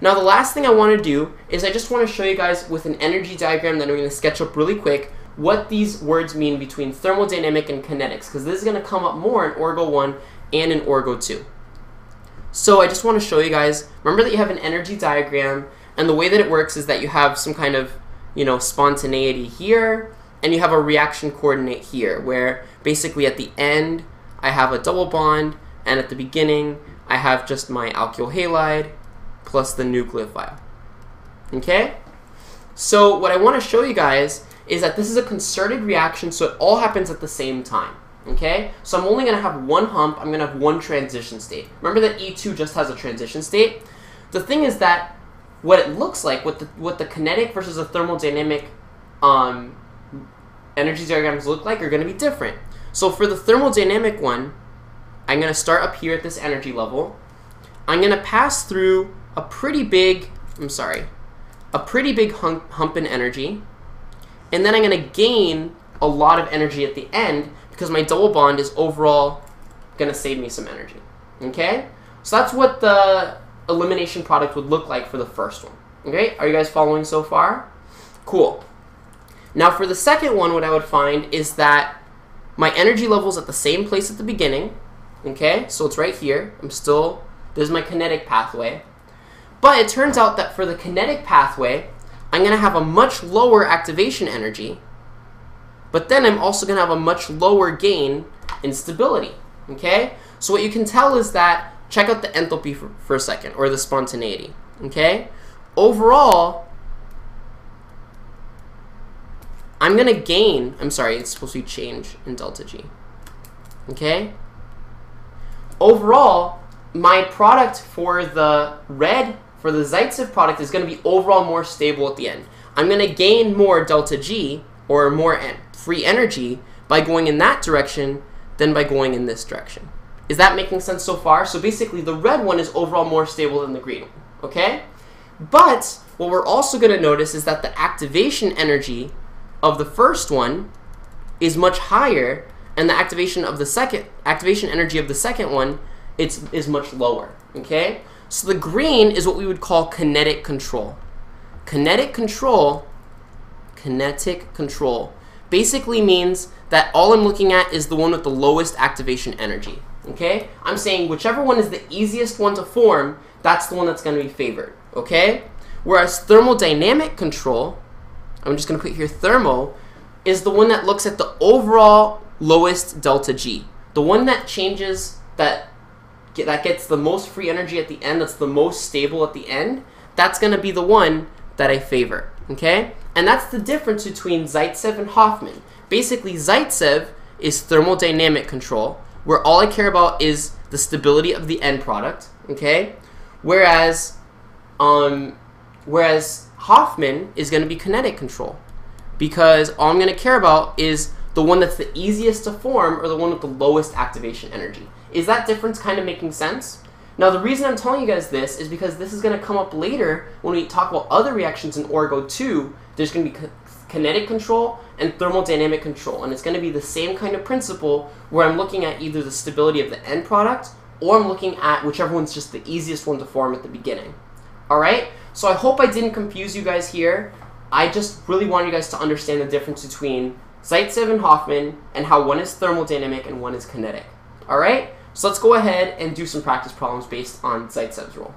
Now the last thing I want to do is I just want to show you guys with an energy diagram that I'm going to sketch up really quick what these words mean between thermodynamic and kinetics because this is going to come up more in Orgo 1 and in Orgo 2. So I just want to show you guys, remember that you have an energy diagram and the way that it works is that you have some kind of, you know, spontaneity here and you have a reaction coordinate here where basically at the end I have a double bond and at the beginning I have just my alkyl halide plus the nucleophile. Okay? So what I want to show you guys is that this is a concerted reaction, so it all happens at the same time. Okay? So I'm only going to have one hump, I'm going to have one transition state. Remember that E2 just has a transition state? The thing is that what it looks like, what the, what the kinetic versus the thermodynamic um, energy diagrams look like are going to be different. So for the thermodynamic one, I'm going to start up here at this energy level. I'm going to pass through a pretty big, I'm sorry, a pretty big hump, hump in energy. And then I'm going to gain a lot of energy at the end because my double bond is overall going to save me some energy. Okay? So that's what the elimination product would look like for the first one. Okay? Are you guys following so far? Cool. Now for the second one, what I would find is that my energy level is at the same place at the beginning. Okay? So it's right here. I'm still, this is my kinetic pathway. But it turns out that for the kinetic pathway, I'm going to have a much lower activation energy, but then I'm also going to have a much lower gain in stability, okay? So what you can tell is that, check out the enthalpy for, for a second, or the spontaneity, okay? Overall, I'm going to gain, I'm sorry, it's supposed to be change in delta G, okay? Overall, my product for the red for the Zaitsev product is going to be overall more stable at the end. I'm going to gain more delta G, or more free energy, by going in that direction than by going in this direction. Is that making sense so far? So basically, the red one is overall more stable than the green one, okay? But what we're also going to notice is that the activation energy of the first one is much higher, and the activation of the second activation energy of the second one it's, is much lower, okay? So the green is what we would call kinetic control. Kinetic control, kinetic control, basically means that all I'm looking at is the one with the lowest activation energy. Okay? I'm saying whichever one is the easiest one to form, that's the one that's going to be favored. Okay? Whereas thermodynamic control, I'm just going to put here thermo, is the one that looks at the overall lowest delta G. The one that changes, that that gets the most free energy at the end, that's the most stable at the end, that's going to be the one that I favor, okay? And that's the difference between Zaitsev and Hofmann. Basically, Zaitsev is thermodynamic control, where all I care about is the stability of the end product, okay? Whereas, um, whereas Hofmann is going to be kinetic control, because all I'm going to care about is the one that's the easiest to form or the one with the lowest activation energy. Is that difference kind of making sense? Now, the reason I'm telling you guys this is because this is going to come up later when we talk about other reactions in Orgo 2. There's going to be kinetic control and thermodynamic control, and it's going to be the same kind of principle where I'm looking at either the stability of the end product or I'm looking at whichever one's just the easiest one to form at the beginning. Alright? So I hope I didn't confuse you guys here. I just really want you guys to understand the difference between Zaitsev and Hofmann, and how one is thermodynamic and one is kinetic. Alright? So let's go ahead and do some practice problems based on Zaitsev's rule.